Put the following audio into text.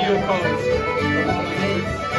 you opposed?